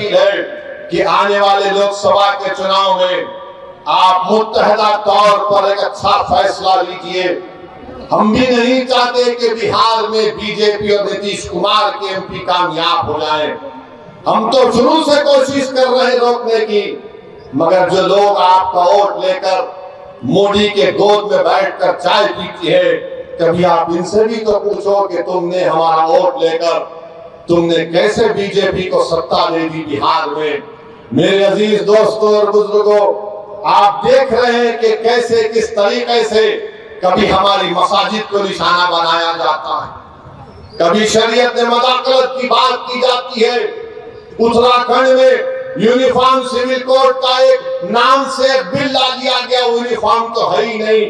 है कि आने वाले लोकसभा के चुनाव में आप मुतहदा तौर पर एक अच्छा फैसला लीजिए। हम भी नहीं चाहते कि बिहार में बीजेपी और नीतीश कुमार के एमपी कामयाब हो जाए। हम तो शुरू से कोशिश कर रहे हैं रोकने की, मगर जो लोग आपका वोट लेकर मोदी के गोद में बैठकर चाय पीती है, कभी आप इनसे भी तो पूछो कि तुमने हमारा वोट लेकर तुमने कैसे बीजेपी को सत्ता दे दी बिहार में? मेरे अज़ीज़ दोस्तों और बुज़ुर्गों, आप देख रहे हैं कि कैसे, किस तरीके से कभी हमारी मसाजिद को निशाना बनाया जाता है। कभी शरीयत में मदाकलत की बात की जाती है। उत्तराखंड में यूनिफॉर्म सिविल कोड का एक नाम से एक बिल ला दिया गया यूनिफॉर्म तो है ही नहीं।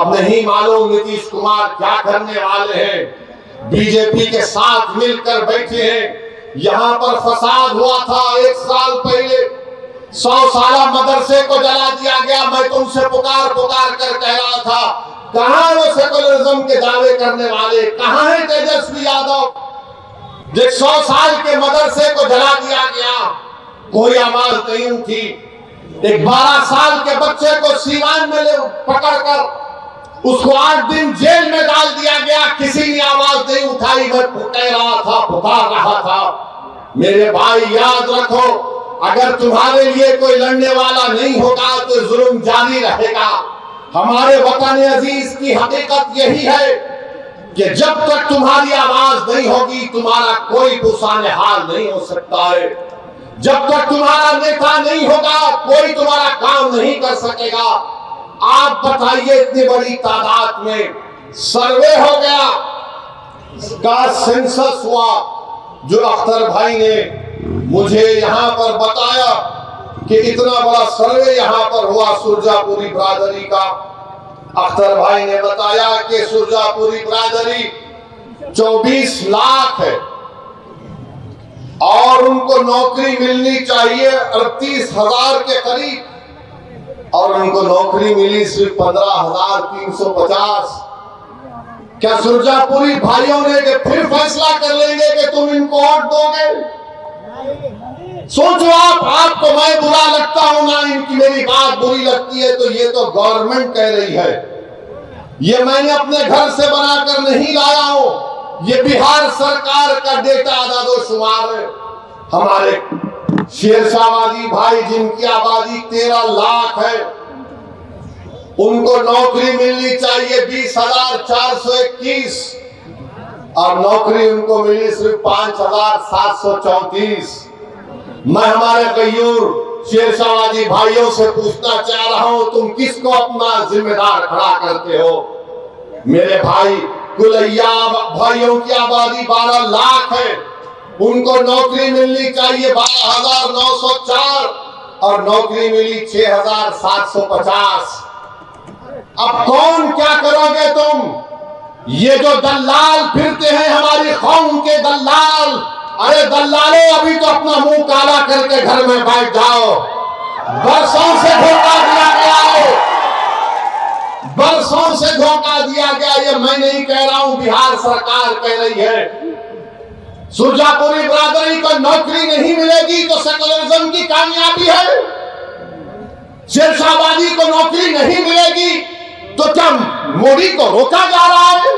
अब नहीं मालूम नीतीश कुमार क्या करने वाले हैं। बीजेपी के साथ मिलकर बैठे हैं। यहाँ पर फसाद हुआ था एक साल पहले। सौ साल मदरसे को जला दिया गया। मैं तुमसे पुकार पुकार कर कह रहा था कहा वो सेकुलरिज्म के दावे करने वाले? कहा है तेजस्वी यादव? जो सौ साल के मदरसे को जला दिया गया कोई आवाज़ नहीं उठी। एक बारह साल के बच्चे को सीवान में ले पकड़कर उसको आठ दिन जेल में डाल दिया गया, किसी ने आवाज़ नहीं उठाई, मैं कह रहा था, पुकार रहा था। मेरे भाई, याद रखो, अगर तुम्हारे लिए कोई लड़ने वाला नहीं होगा तो जुल्म जारी रहेगा। हमारे वतन अज़ीज़ की हकीकत यही है कि जब तक तुम्हारी आवाज़ नहीं होगी, तुम्हारा कोई पुसाने हाल नहीं हो सकता है। जब तक तुम्हारा नेता नहीं होगा, कोई तुम्हारा काम नहीं कर सकेगा। बताइए इतनी बड़ी तादाद में। सर्वे हो गया। का सेंसस हुआ। जो अख्तर भाई ने मुझे यहाँ पर बताया कि इतना बड़ा सर्वे यहाँ पर हुआ सुरजापुरी बरादरी का। अख्तर भाई ने बताया कि सुरजापुरी बरादरी 24 लाख है और उनको नौकरी मिलनी चाहिए अड़तीस हज़ार के करीब। और उनको नौकरी मिली सिर्फ़ पंद्रह हज़ार तीन सौ पचास। क्या सुरजापुरी भाइयों ने कि फिर फैसला कर लेंगे कि तुम इनको वोट दोगे? सोचो आप, आपको मैं बुरा लगता हूँ, ना इनकी मेरी बात बुरी लगती है तो ये तो गवर्नमेंट कह रही है। ये मैंने अपने घर से बनाकर नहीं लाया हूँ। ये बिहार सरकार का डेटा आदादो शुमार है। हमारे शेरशाहबादी भाई जिनकी आबादी तेरह लाख है, उनको नौकरी मिलनी चाहिए बीस हज़ार चार सौ इक्कीस। और नौकरी उनको मिली सिर्फ़ पाँच हज़ार सात सौ चौतीस। मैं हमारे कयूर शेरशाहबादी भाइयों से पूछना चाह रहा हूँ, तुम किसको अपना जिम्मेदार खड़ा करते हो? मेरे भाई कुलैया भाइयों की आबादी बारह लाख है। उनको नौकरी मिलनी चाहिए बारह हज़ार नौ सौ चार और नौकरी मिली छह हज़ार सात सौ पचास। अब कौन क्या करोगे तुम? ये जो दलाल फिरते हैं हमारी कौम के दलाल अरे दलालो अभी तो अपना मुँह काला करके घर में बैठ जाओ। बरसों से धोखा दिया गया है। बरसों से धोखा दिया गया, ये मैं नहीं कह रहा हूँ, बिहार सरकार कह रही है। सुरजापुरी बरादरी को नौकरी नहीं मिलेगी तो सेकुलरिज्म की कामयाबी है। शेरशाहबादी को नौकरी नहीं मिलेगी तो क्या मोदी को रोका जा रहा है?